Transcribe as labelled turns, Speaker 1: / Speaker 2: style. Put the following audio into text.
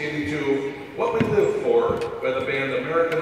Speaker 1: into What We Live For by the band American